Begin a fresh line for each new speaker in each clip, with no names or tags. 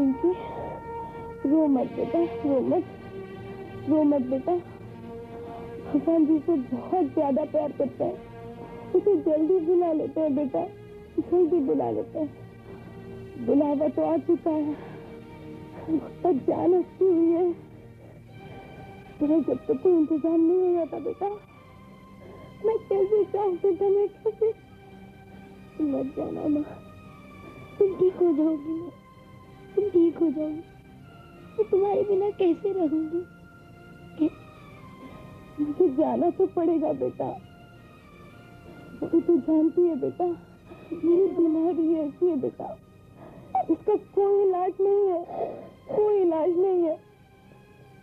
पिंकी रो मत बेटा, रो मत रो मत बेटा। भगवान जी से बहुत ज़्यादा प्यार करता है। उसे जल्दी बुला लेते हैं बेटा, जल्दी बुला लेते हैं। बुलावा तो आ चुका है। पर जान अच्छी हुई है। तेरा जब तक कोई इंतज़ाम नहीं हो जाता बेटा, मैं कैसे जाऊँ बेटा मैं कैसे मत जाना माँ। तुम ठीक हो जाओगी। ना तुम ठीक हो जाओ मैं तुम्हारे बिना कैसे रहूँगी? मुझे जाना तो पड़ेगा बेटा। वो तो जानती है बेटा। मेरी बीमारी ऐसी है बेटा। इसका कोई इलाज नहीं है। कोई इलाज नहीं है।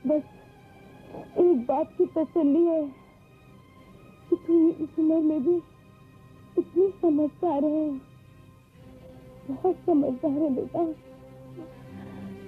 बस एक बात की तसल्ली है कि तू इस उम्र में भी इतनी समझदार है। बहुत समझदार है बेटा।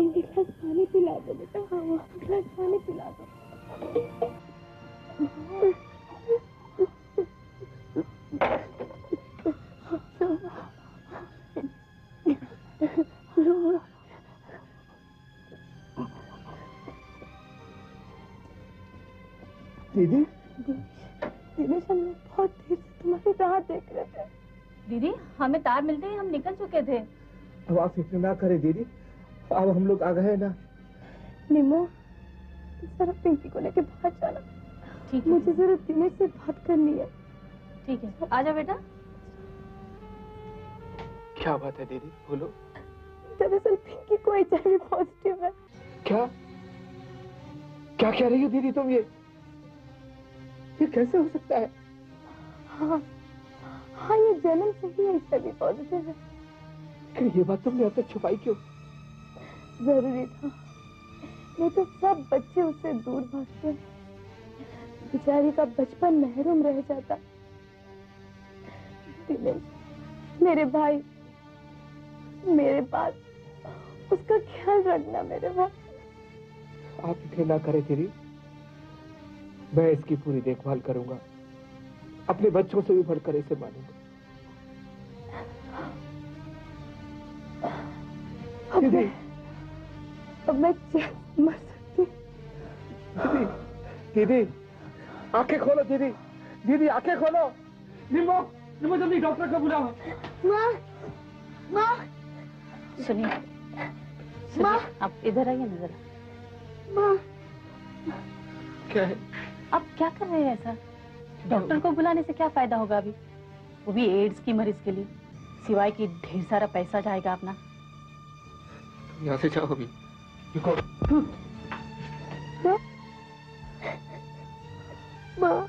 एक गिलास पानी पिला दो बेटा। हाँ वो गिलास पानी पिला दो।
दीदी?
दीदी हम लोग बहुत देर से तुम्हारी राह देख रहे थे।
दीदी हमें तार मिलते ही हम निकल चुके थे।
हवा फ़िक्र ना करे दीदी। अब हम लोग आ गए ना।
निमो जरा पिंकी को लेके बाहर जाना।
ठीक है।
मुझे जरा दिनेश से बात करनी है।
ठीक है। आ जाओ बेटा।
क्या बात है दीदी? बोलो।
दरअसल पिंकी को एच पॉजिटिव है।
क्या? क्या कह रही हो दीदी तुम ये? ये कैसे हो सकता है?
हाँ। हाँ ये जन्म से ही एच पॉजिटिव है।
ये बात तुमने अब तक छुपाई क्यों?
ज़रूरी था। नहीं तो सब बच्चे उससे दूर भागते बेचारी का बचपन महरूम रह जाता। दिनेश मेरे भाई मेरे पास उसका ख्याल रखना मेरे भाई।
आप फ़िक्र ना करें दीदी मैं इसकी पूरी देखभाल करूँगा। अपने बच्चों से भी बढ़कर इसे मानूँगा।
मैं अब मैं मर सकती
दीदी दीदी आँखें खोलो दीदी। दीदी आँखें खोलो। निमो निमो जल्दी डॉक्टर को बुलाओ।
माँ माँ।
सुनिए।
माँ।
सुनिए आप इधर आइए ना जरा।
माँ।
क्या है?
आप क्या कर रहे हैं ऐसा? डॉक्टर को बुलाने से क्या फ़ायदा होगा अभी? वो भी एड्स की मरीज़ के लिए। सिवाय कि ढेर सारा पैसा जाएगा अपना।
यहाँ से जाओ अभी।
Because... Ma...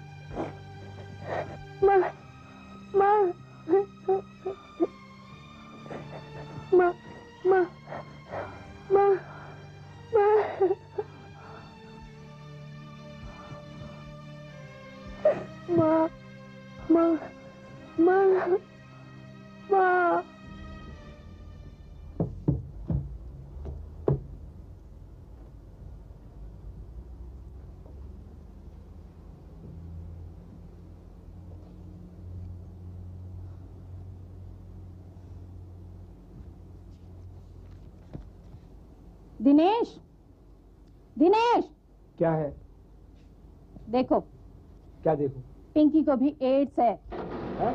क्या है?
देखो।
क्या देखो?
पिंकी को भी एड्स है।
हाँ?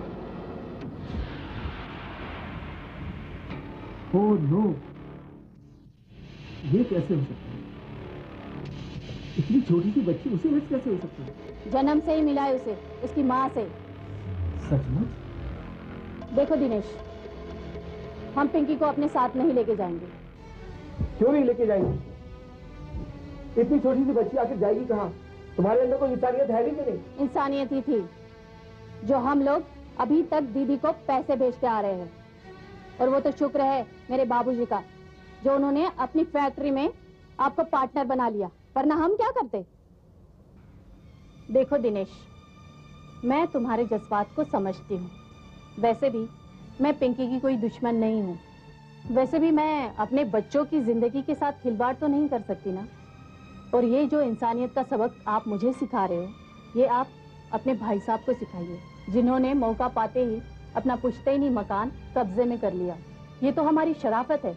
Oh no. ये कैसे हो सकता है? इतनी छोटी सी बच्ची उसे एड्स कैसे हो सकता है?
जन्म से ही मिला है उसे उसकी माँ से।
सच सचमुच
देखो दिनेश हम पिंकी को अपने साथ नहीं लेके जाएँगे।
क्यों नहीं लेके जाएँगे? इतनी छोटी सी बच्ची आखिर जाएगी कहाँ? तुम्हारे अंदर कोई इंसानियत है नहीं?
इंसानियत ही थी, जो हम लोग अभी तक दीदी को पैसे भेजते आ रहे हैं। और वो तो शुक्र है मेरे बाबूजी का, जो उन्होंने अपनी फैक्ट्री में आपको पार्टनर बना लिया। वरना हम क्या करते? देखो दिनेश, मैं तुम्हारे जज्बात को समझती हूँ। वैसे भी मैं पिंकी की कोई दुश्मन नहीं हूँ। वैसे भी मैं अपने बच्चों की ज़िंदगी के साथ खिलवाड़ तो नहीं कर सकती ना? और ये जो इंसानियत का सबक आप मुझे सिखा रहे हो ये आप अपने भाई साहब को सिखाइए जिन्होंने मौका पाते ही अपना पुश्तैनी मकान कब्जे में कर लिया। ये तो हमारी शराफत है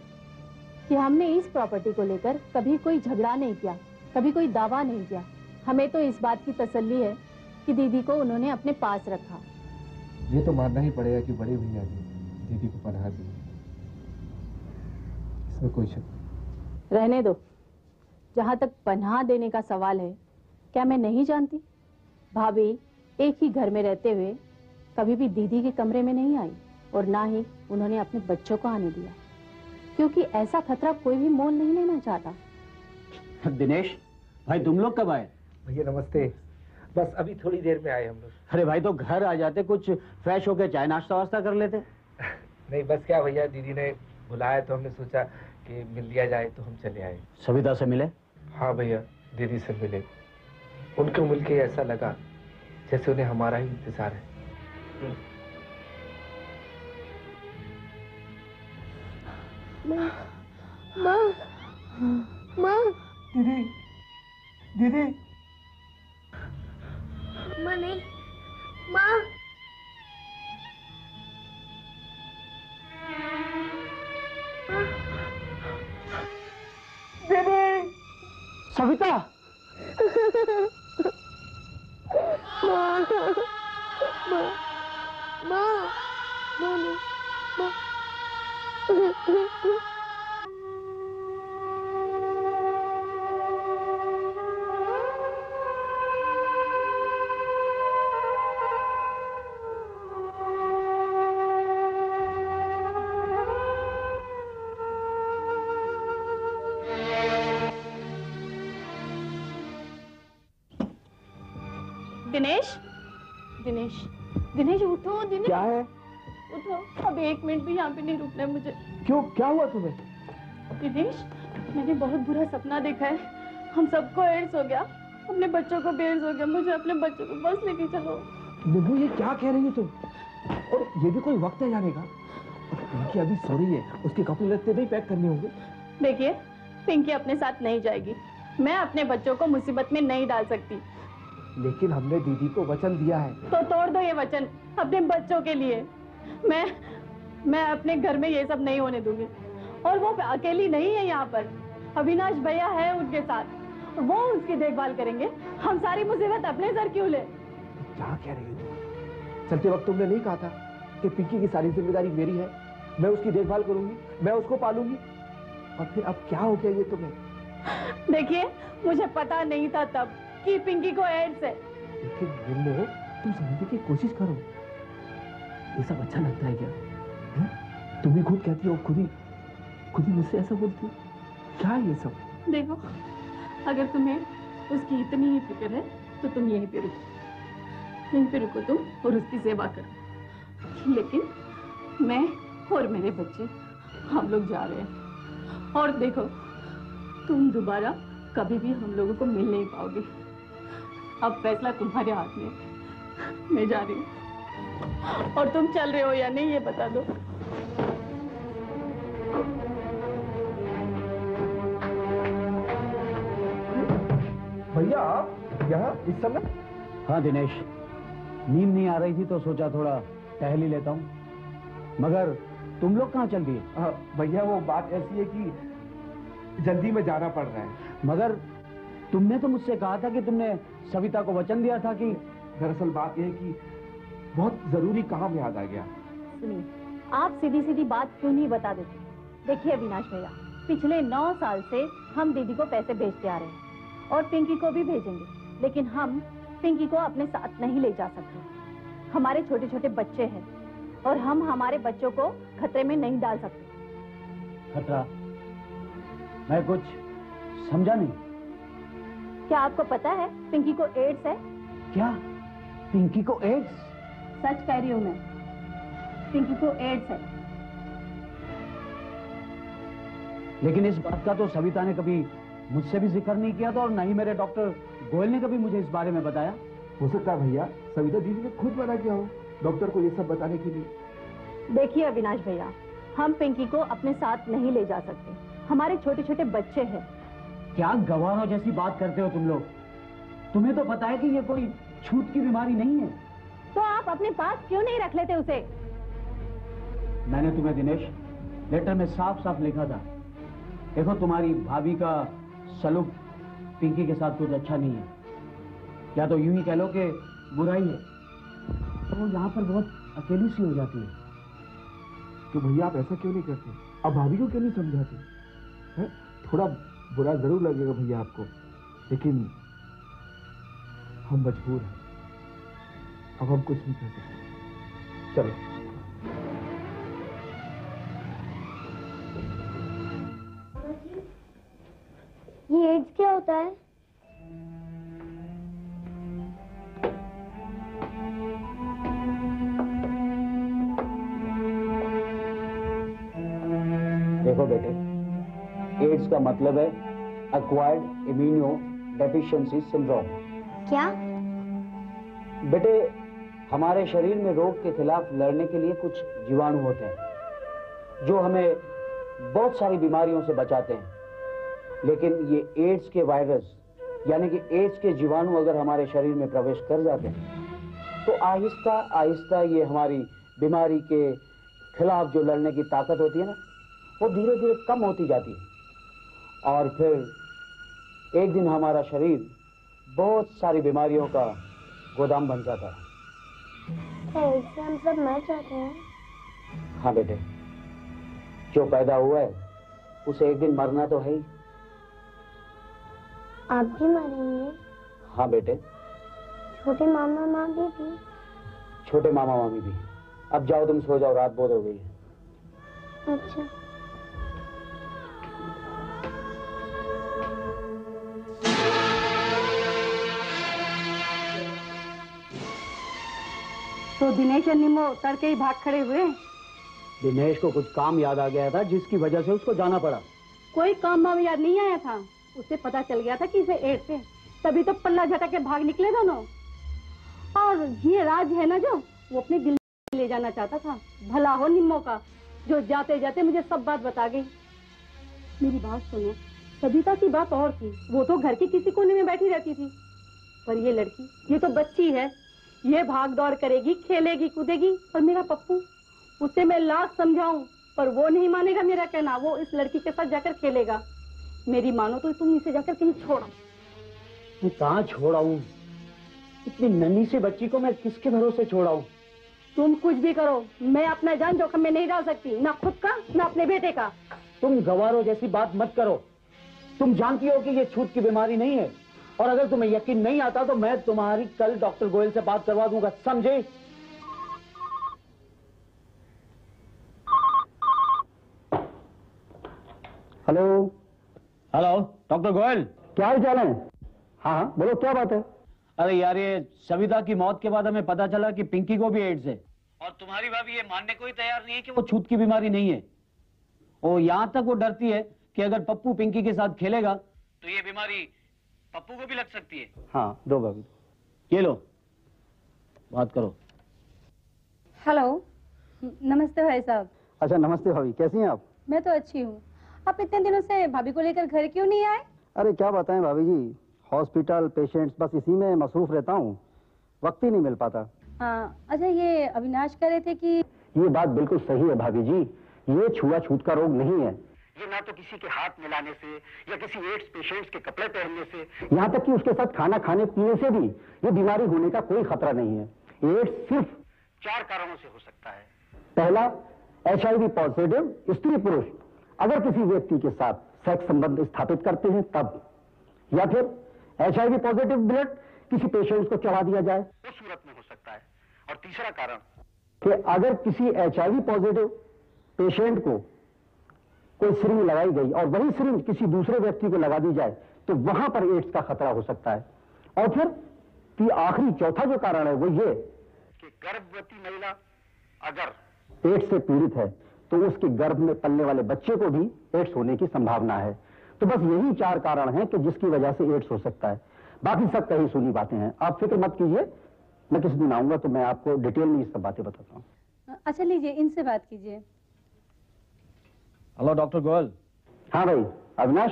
कि हमने इस प्रॉपर्टी को लेकर कभी कोई झगड़ा नहीं किया कभी कोई दावा नहीं किया। हमें तो इस बात की तसल्ली है कि दीदी को उन्होंने अपने पास रखा।
ये तो मानना ही पड़ेगा कि बड़े भैया ने दीदी को पनाह दी। इसमें कोई शक
रहने दो। जहाँ तक पनाह देने का सवाल है क्या मैं नहीं जानती? भाभी एक ही घर में रहते हुए कभी भी दीदी के कमरे में नहीं आई और ना ही उन्होंने अपने बच्चों को आने दिया। क्योंकि ऐसा खतरा कोई भी मोल नहीं लेना चाहता।
दिनेश भाई तुम लोग कब आए?
भैया नमस्ते। बस अभी थोड़ी देर में आए हम लोग।
अरे भाई तो घर आ जाते कुछ फ्रेश होके चाय नाश्ता वास्ता कर लेते।
नहीं बस क्या भैया दीदी ने बुलाया तो हमने सोचा कि मिल लिया जाए तो हम चले आए।
सविता से मिले?
हाँ भैया दीदी से मिले। उनको मिलके ऐसा लगा जैसे उन्हें हमारा ही इंतज़ार है।
माँ माँ माँ।
दीदी दीदी।
माँ नहीं माँ।
दीदी
सविता
माँ माँ माँ माँ माँ
दिनेश? दिनेश दिनेश उठो दिनेश।
क्या है?
उठो। अब एक मिनट भी यहाँ पे नहीं रुकना है मुझे।
क्यों? क्या हुआ तुम्हें?
दिनेश मैंने बहुत बुरा सपना देखा है। हम सबको एड्स हो गया। अपने बच्चों को भी एड्स हो गया। मुझे अपने बच्चों को बस लेके चलो।
नींबू ये क्या कह रही हो तुम? और ये भी कोई वक्त है जाने का? पिंकी अभी सो रही है। उसके कपड़े लगते नहीं पैक करने होंगे।
देखिए पिंकी अपने साथ नहीं जाएगी। मैं अपने बच्चों को मुसीबत में नहीं डाल सकती।
लेकिन हमने दीदी को वचन दिया है।
तो तोड़ दो ये वचन अपने बच्चों के लिए। मैं मैं अपने घर में ये सब नहीं होने दूँगी। और वो अकेली नहीं है यहाँ पर। अविनाश भैया है उनके साथ। वो उसकी देखभाल करेंगे। हम सारी मुसीबत अपने सर क्यों ले
क्या कह रही हो चलते वक्त तुमने नहीं कहा था कि पिंकी की सारी ज़िम्मेदारी मेरी है। मैं उसकी देखभाल करूँगी मैं उसको पालूँगी। और फिर अब क्या हो गया ये तुम्हें?
देखिए मुझे पता नहीं था तब। कि पिंकी को एड्स है
लेकिन तुम समझने की कोशिश करो। ये सब अच्छा लगता है क्या? हैं? तुम भी खुद कहती हो खुद ही खुद ही मुझसे ऐसा बोलती हो? क्या है ये सब?
देखो अगर तुम्हें उसकी इतनी ही फ़िक्र है तो तुम यहीं पे रुको। यहीं पे रुको तुम और उसकी सेवा करो। लेकिन मैं और मेरे बच्चे हम लोग जा रहे हैं। और देखो तुम दोबारा कभी भी हम लोगों को मिल नहीं पाओगे। अब फैसला तुम्हारे हाथ में मैं जा रही हूँ। और तुम चल रहे हो या नहीं ये बता दो।
भैया आप यहाँ इस समय?
हाँ दिनेश। नींद नहीं आ रही थी तो सोचा थोड़ा टहल ही लेता हूँ। मगर तुम लोग कहाँ चल दिए?
हाँ, भैया वो बात ऐसी है कि जल्दी में जाना पड़ रहा है।
मगर तुमने तो मुझसे कहा था कि तुमने सविता को वचन दिया था कि
दरअसल बात यह है कि बहुत ज़रूरी काम याद आ गया।
सुनिए आप सीधी सीधी बात क्यों नहीं बता देते? देखिए अविनाश भैया पिछले नौ साल से हम दीदी को पैसे भेजते आ रहे हैं और पिंकी को भी भेजेंगे लेकिन हम पिंकी को अपने साथ नहीं ले जा सकते। हमारे छोटे छोटे बच्चे हैं और हम हमारे बच्चों को खतरे में नहीं डाल सकते।
खतरा? मैं कुछ समझा नहीं।
क्या आपको पता है पिंकी को एड्स है?
क्या? पिंकी को एड्स?
सच कह रही हूँ मैं। पिंकी को एड्स है।
लेकिन इस बात का तो सविता ने कभी मुझसे भी ज़िक्र नहीं किया था और न ही मेरे डॉक्टर गोयल ने कभी मुझे इस बारे में बताया।
हो सकता है भैया सविता दीदी ने खुद मना किया हो डॉक्टर को ये सब बताने के लिए।
देखिए अविनाश भैया हम पिंकी को अपने साथ नहीं ले जा सकते। हमारे छोटे छोटे बच्चे हैं।
क्या गवारों जैसी बात करते हो तुम लोग? तुम्हें तो पता है कि ये कोई छूट की बीमारी नहीं है।
तो आप अपने पास क्यों नहीं रख लेते उसे?
मैंने तुम्हें दिनेश लेटर में साफ़ साफ़ लिखा था। देखो तुम्हारी भाभी का सलूक पिंकी के साथ कुछ अच्छा नहीं है। या तो यूँ ही कह लो कि बुराई है। तो वो यहाँ पर बहुत अकेली सी हो जाती है।
तो भैया आप ऐसा क्यों नहीं करते? अब भाभी को क्यों नहीं समझाते? थोड़ा बुरा ज़रूर लगेगा भैया आपको, लेकिन हम मजबूर हैं। अब हम कुछ नहीं कर सकते चलो।
ये एड्स क्या होता है?
एड्स का मतलब है अक्वायर्ड इम्यूनो डेफिशिएंसी सिंड्रोम
क्या?
बेटे हमारे शरीर में रोग के खिलाफ लड़ने के लिए कुछ जीवाणु होते हैं जो हमें बहुत सारी बीमारियों से बचाते हैं। लेकिन ये एड्स के वायरस यानी कि एड्स के जीवाणु अगर हमारे शरीर में प्रवेश कर जाते हैं तो आहिस्ता आहिस्ता ये हमारी बीमारी के खिलाफ जो लड़ने की ताकत होती है ना वो धीरे धीरे कम होती जाती है। और फिर एक दिन हमारा शरीर बहुत सारी बीमारियों का गोदाम बन जाता है।
इससे हम सब मर जाते हैं।
हाँ बेटे जो पैदा हुआ है उसे एक दिन मरना तो है ही।
आप भी मरेंगे।
हाँ बेटे।
छोटे मामा मामी भी।
छोटे मामा मामी भी। अब जाओ तुम सो जाओ रात बहुत हो गई है।
अच्छा।
तो दिनेश और निमो तड़के ही भाग खड़े हुए।
दिनेश को कुछ काम याद आ गया था जिसकी वजह से उसको जाना पड़ा।
कोई काम वाम याद नहीं आया था। उसे पता चल गया था कि इसे एड्स है तभी तो पल्ला झटक के भाग निकले दोनों। और ये राज है ना जो वो अपने दिल ले जाना चाहता था। भला हो निम्मो का जो जाते जाते मुझे सब बात बता गई। मेरी बात सुनो। सविता की बात और थी वो तो घर के किसी कोने में बैठी रहती थी। पर ये लड़की ये तो बच्ची है। ये भाग दौड़ करेगी खेलेगी कूदेगी और मेरा पप्पू उसे मैं लाख समझाऊं पर वो नहीं मानेगा मेरा कहना वो इस लड़की के साथ जाकर खेलेगा। मेरी मानो तो तुम इसे जाकर कहीं छोड़ो।
मैं कहाँ छोड़ा हूँ इतनी नन्ही सी बच्ची को मैं किसके भरोसे छोड़ा हूँ
तुम कुछ भी करो मैं अपना जान जोखम में नहीं डाल सकती ना खुद का ना अपने बेटे का।
तुम गवारों जैसी बात मत करो। तुम जानती हो कि ये छूत की बीमारी नहीं है। और अगर तुम्हें यकीन नहीं आता तो मैं तुम्हारी कल डॉक्टर गोयल से बात करवा दूँगा समझे? हेलो? Hello doctor Goyal? क्या हाल चाल है? हाँ हाँ बोलो क्या बात है? अरे यार ये सविता की मौत के बाद हमें पता चला कि पिंकी को भी एड्स है। और तुम्हारी भाभी ये मानने को ही तैयार नहीं है कि वो छूत की बीमारी नहीं है। वो यहाँ तक वो डरती है कि अगर पप्पू पिंकी के साथ खेलेगा तो ये बीमारी पप्पू को भी लग सकती है। हाँ दो भाभी ये लो। बात करो। हेलो।
नमस्ते भाई साहब।
अच्छा नमस्ते भाभी। कैसी हैं आप?
मैं तो अच्छी हूँ। आप इतने दिनों से भाभी को लेकर घर क्यों नहीं आए?
अरे क्या बताएँ भाभी जी। हॉस्पिटल पेशेंट्स बस इसी में मसरूफ रहता हूँ। वक्त ही नहीं मिल पाता।
हाँ अच्छा ये अविनाश कह रहे थे कि
ये बात बिल्कुल सही है भाभी जी। ये छुआछूत का रोग नहीं है। ये ना तो किसी के हाथ मिलाने से या किसी एड्स पेशेंट्स के कपड़े पहनने से। यहाँ तक कि उसके साथ खाना खाने पीने से भी ये बीमारी होने का कोई खतरा नहीं है। एड्स सिर्फ़ चार कारणों से हो सकता है। पहला एच पॉजिटिव स्त्री पुरुष। अगर किसी व्यक्ति के साथ सेक्स संबंध स्थापित करते हैं तब। या फिर एचआईवी पॉजिटिव ब्लड किसी पेशेंट को चढ़ा दिया जाए। उस सूरत में हो सकता है। और तीसरा कारण। कि अगर किसी एच पॉजिटिव पेशेंट को कोई सिरिंज लगाई गई और वही सिरिंज किसी दूसरे व्यक्ति को लगा दी जाए तो वहाँ पर एड्स का खतरा हो सकता है। और फिर आखिरी चौथा जो कारण है वो ये कि गर्भवती महिला अगर एड्स से पीड़ित है तो उसके गर्भ में पलने वाले बच्चे को भी एड्स होने की संभावना है। तो बस यही चार कारण हैं कि जिसकी वजह से एड्स हो सकता है। बाकी सब कही सुनी बातें हैं। आप फ़िक्र मत कीजिए मैं किसी दिन आऊँगा तो मैं आपको डिटेल में ये सब बातें बताता हूँ।
अच्छा लीजिए इनसे बात कीजिए।
हेलो डॉक्टर गोयल
हाँ भाई अविनाश।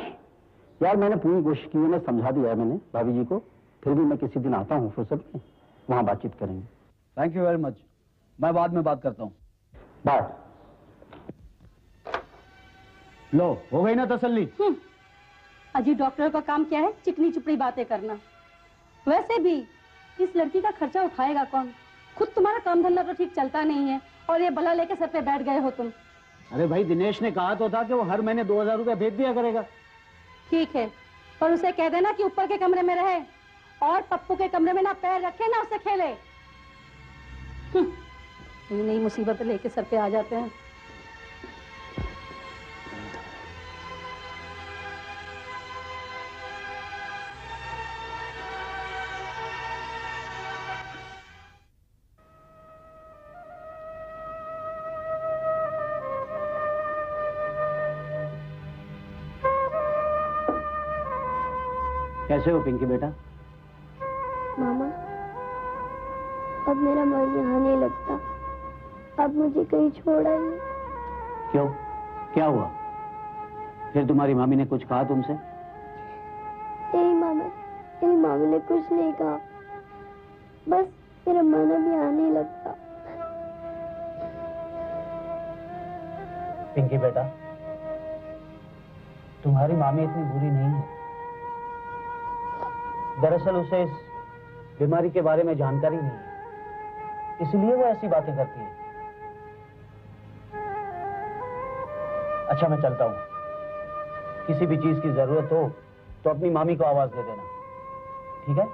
यार मैंने पूरी कोशिश की है मैं समझा दिया है मैंने भाभी जी को। फिर भी मैं किसी दिन आता हूँ फुर्सत में वहाँ बातचीत करेंगे।
थैंक यू वेरी मच मैं बाद में बात करता हूँ।
बाय
लो हो गई ना तसल्ली?
हम्म, अजी डॉक्टर का काम क्या है? चिकनी चुपड़ी बातें करना। वैसे भी इस लड़की का खर्चा उठाएगा कौन? खुद तुम्हारा काम धंधा तो ठीक चलता नहीं है और ये बला लेके सर पे बैठ गए हो तुम।
अरे भाई दिनेश ने कहा तो था कि वो हर महीने दो हज़ार रूपया भेज दिया करेगा।
ठीक है पर उसे कह देना कि ऊपर के कमरे में रहे और पप्पू के कमरे में ना पैर रखे ना उसे खेले। हम्म, नई मुसीबत लेके सर पे आ जाते हैं।
कैसे हो पिंकी बेटा?
मामा अब मेरा मन यहाँ नहीं लगता। अब मुझे कहीं छोड़ा ही
क्यों? क्या हुआ? फिर तुम्हारी मामी ने कुछ कहा तुमसे?
यही मामा यही मामी ने कुछ नहीं कहा। बस मेरा मन अब यहाँ नहीं लगता।
पिंकी बेटा तुम्हारी मामी इतनी बुरी नहीं है। दरअसल उसे इस बीमारी के बारे में जानकारी नहीं है। इसलिए वो ऐसी बातें करती है। अच्छा मैं चलता हूँ। किसी भी चीज़ की ज़रूरत हो तो अपनी मामी को आवाज़ दे देना। ठीक है?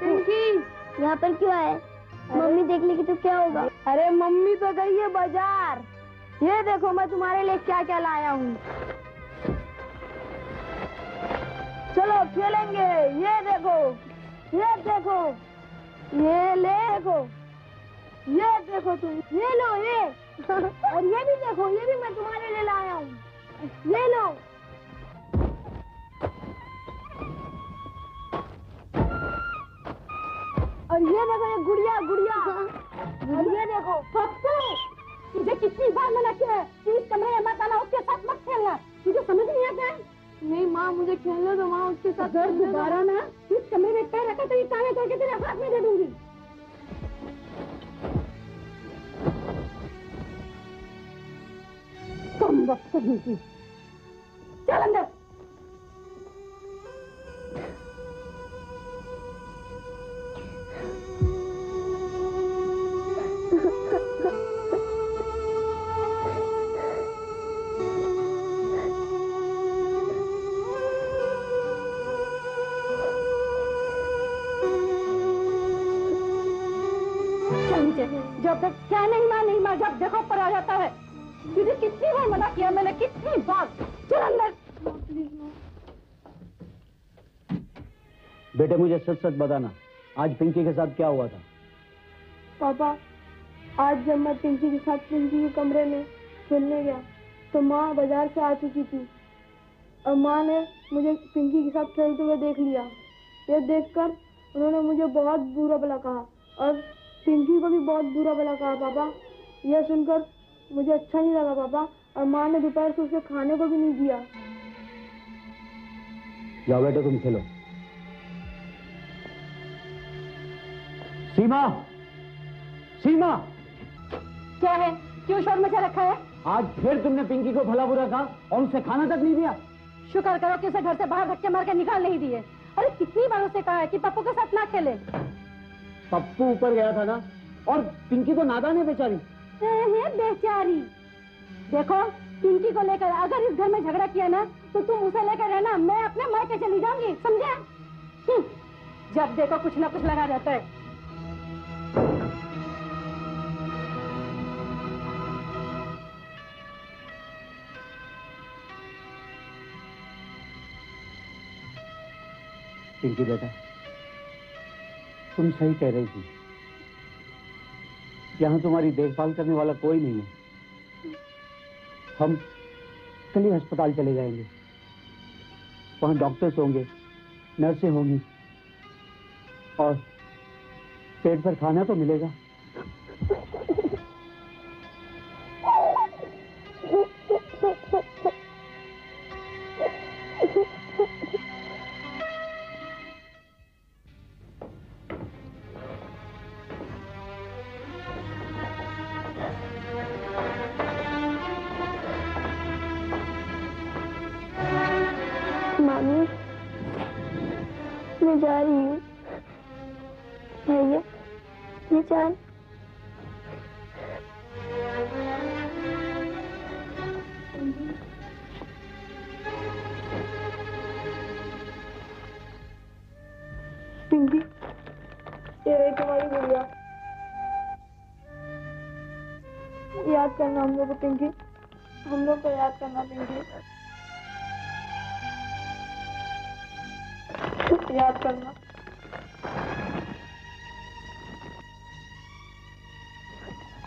पिंकी यहाँ पर क्यों आए? मम्मी देख लेगी तो क्या होगा? अरे मम्मी तो गई है बाज़ार। ये देखो मैं तुम्हारे लिए क्या क्या लाया हूँ। चलो खेलेंगे। ये देखो। ये देखो। ये ले देखो। ये देखो तुम। ये लो, ये। और ये भी देखो, ये भी मैं तुम्हारे लिए लाया हूँ। ये लो। और ये देखो ये गुड़िया गुड़िया। और ये देखो पप्पू तुझे कितनी बार मना किया है? कि इस कमरे में मत आना उसके साथ मत खेलना। तुझे समझ नहीं आता है? नहीं माँ मुझे खेलने दो माँ उसके साथ अगर दोबारा ना इस कमरे में पैर रखा तो ये ताने करके तेरे हाथ में दे दूँगी। कम वक्त चल अंदर।
सच सच बताना आज पिंकी के साथ क्या हुआ था?
पापा आज जब मैं पिंकी के साथ पिंकी के कमरे में खेलने गया तो माँ बाज़ार से आ चुकी थी। और माँ ने मुझे पिंकी के साथ खेलते हुए देख लिया। ये देखकर उन्होंने मुझे बहुत बुरा भला कहा और पिंकी को भी बहुत बुरा भला कहा पापा। यह सुनकर मुझे अच्छा नहीं लगा पापा और माँ ने दोपहर से उसे खाने को भी नहीं दिया।
जाओ बेटे तुम खेलो। सीमा! सीमा!
क्या है? क्यों शोर मचा रखा है?
आज फिर तुमने पिंकी को भला बुरा कहा और उसे खाना तक नहीं दिया?
शुक्र करो कि उसे घर से बाहर धक्के मार के निकाल नहीं दिए। अरे कितनी बार उसे कहा है कि पप्पू के साथ ना खेले।
पप्पू ऊपर गया था ना? और पिंकी तो नादान है बेचारी।
बेचारी। देखो पिंकी को लेकर अगर इस घर में झगड़ा किया ना तो तुम उसे लेकर रहना। मैं अपने मायके चली जाऊँगी समझे? हम्म, जब देखो कुछ ना कुछ लगा रहता है।
पिंकी बेटा, तुम सही कह रही थी यहाँ तुम्हारी देखभाल करने वाला कोई नहीं है। हम कल ही अस्पताल चले जाएँगे। वहाँ डॉक्टर्स होंगे, नर्सें होंगी, और पेट पर खाना तो मिलेगा।
मैं जा रही हूँ। भैया जान। तुम्हारी याद करना हम लोग को, पिंकी। हम लोग को याद करना पिंकी। याद करना।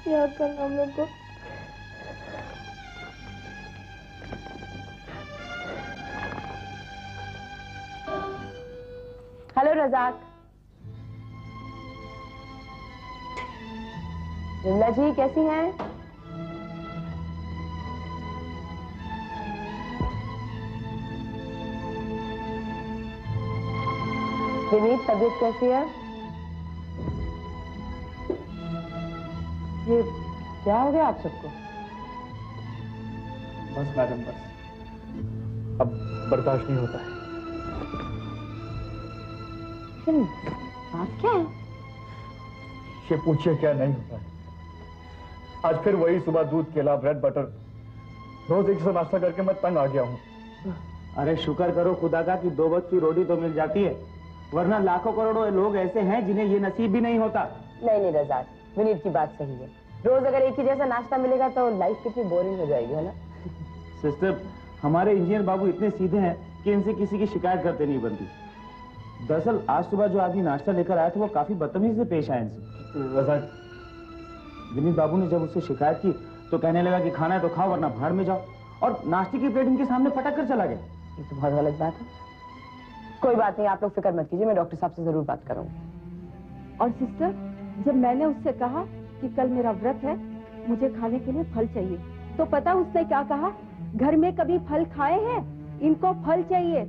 याद करना हम लोग को।
हेलो रजाक। विमला जी कैसी हैं? विनीत तबीयत कैसी है? ये क्या हो गया आप सबको?
बस मैडम बस। अब बर्दाश्त नहीं होता है।
बात क्या है?
ये पूछिए क्या नहीं होता है। आज फिर वही सुबह दूध केला ब्रेड बटर रोज एक से नाश्ता करके मैं तंग आ गया हूँ।
अरे शुक्र करो खुदा का कि दो वक्त की रोटी तो मिल जाती है। वरना लाखों करोड़ों लोग ऐसे हैं जिन्हें ये नसीब भी नहीं होता।
नहीं नहीं रजाक विनीत की बात सही है। रोज अगर एक ही जैसा नाश्ता मिलेगा तो लाइफ कितनी बोरिंग हो जाएगी है ना?
सिस्टर हमारे इंजीनियर बाबू इतने सीधे हैं कि इनसे किसी की शिकायत करते नहीं बनती। दरअसल आज सुबह जो आदमी नाश्ता लेकर आया था वो काफ़ी बदतमीजी से पेश आया इनसे।
रजाक
विनीत बाबू ने जब उससे शिकायत की तो कहने लगा कि खाना है तो खाओ वरना भाड़ में जाओ। और नाश्ते की प्लेट इनके सामने पटक कर चला गया।
ये तो बहुत गलत बात है। कोई बात नहीं आप लोग फ़िक्र मत कीजिए मैं डॉक्टर साहब से ज़रूर बात करूँगी।
और सिस्टर जब मैंने उससे कहा कि कल मेरा व्रत है मुझे खाने के लिए फल चाहिए तो पता उसने क्या कहा? घर में कभी फल खाए हैं? इनको फल चाहिए।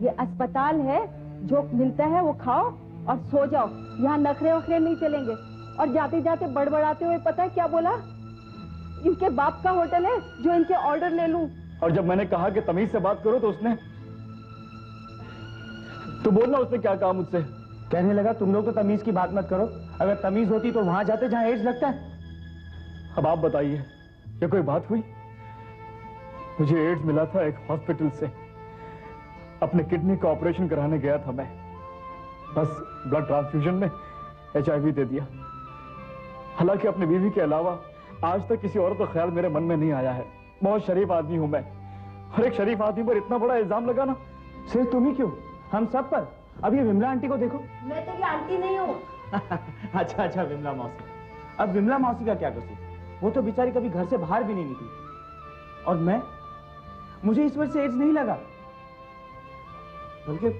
ये अस्पताल है जो मिलता है वो खाओ और सो जाओ। यहाँ नखरे वखरे नहीं चलेंगे। और जाते जाते बड़बड़ाते हुए पता है क्या बोला? इनके बाप का होटल है जो इनके ऑर्डर ले लूँ।
और जब मैंने कहा कि तमीज से बात करो तो उसने तो बोलना उसने क्या कहा मुझसे?
कहने लगा तुम लोग तो तमीज की बात मत करो। अगर तमीज होती तो वहाँ जाते जहाँ एड्स लगता है।
अब आप बताइए ये कोई बात हुई? मुझे एड्स मिला था एक हॉस्पिटल से। अपने किडनी का ऑपरेशन कराने गया था मैं। बस ब्लड ट्रांसफ्यूजन में एच दे दिया। हालाँकि अपनी बीवी के अलावा आज तक किसी और का ख्याल मेरे मन में नहीं आया है। बहुत शरीफ आदमी हूँ मैं। और एक शरीफ आदमी पर इतना बड़ा इल्ज़ाम लगाना?
सिर्फ़ तुम ही क्यों? हम सब पर। अब ये विमला आंटी को देखो।
मैं तेरी आंटी नहीं हूँ।
अच्छा अच्छा विमला मौसी। अब विमला मौसी का क्या कसूर? वो तो बेचारी कभी घर से बाहर भी नहीं निकली। और मैं? मुझे इस वजह से एड्स नहीं लगा। बल्कि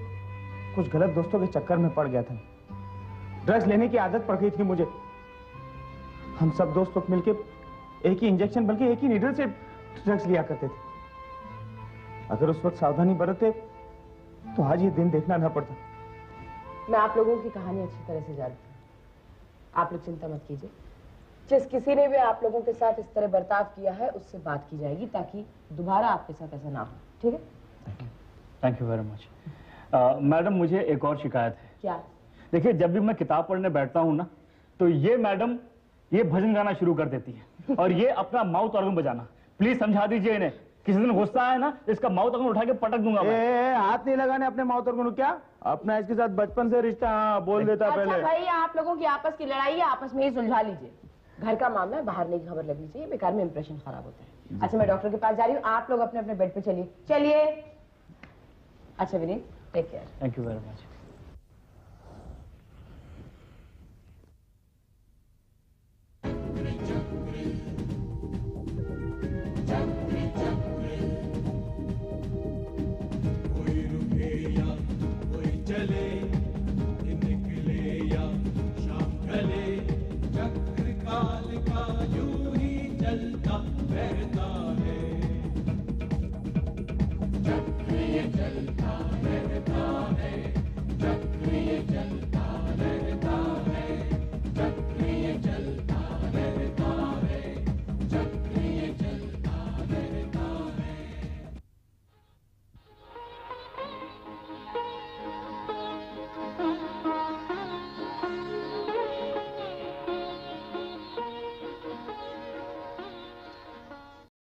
कुछ गलत दोस्तों के चक्कर में पड़ गया था। ड्रग्स लेने की आदत पड़ गई थी मुझे। हम सब दोस्त लोग मिलके एक ही इंजेक्शन बल्कि एक ही नीडल से ड्रग्स लिया करते थे। अगर उस वक्त सावधानी बरतते तो आज ये दिन देखना ना पड़ता।
मैं आप लोगों की कहानी अच्छी तरह से जानती हूँ। आप लोग चिंता मत कीजिए। जिस किसी ने भी आप लोगों के साथ इस तरह बर्ताव किया है उससे बात की जाएगी ताकि दोबारा आपके साथ ऐसा ना हो। ठीक है?
Thank you very much madam मुझे एक और शिकायत है।
क्या?
देखिए जब भी मैं किताब पढ़ने बैठता हूँ ना तो ये मैडम ये भजन गाना शुरू कर देती है। और ये अपना माउथ ऑर्गन बजाना। प्लीज़ समझा दीजिए इन्हें। किसी दिन गुस्सा आए ना तो इसका माउथ ऑर्गन उठा के पटक दूँगा
ए,
मैं
हाथ नहीं लगाने अपने माउथ और क्या? अपना इसके साथ बचपन से रिश्ता हाँ, बोल देता
अच्छा
पहले।
भाई आप लोगों की आपस की लड़ाई है आपस में ही सुलझा लीजिए। घर का मामला है बाहर नहीं खबर लगनी चाहिए बेकार में इंप्रेशन खराब होता है। अच्छा मैं डॉक्टर के पास जा रही हूँ आप लोग अपने अपने बेड पे चलिए। चलिए। अच्छा Vineet take care
thank you very much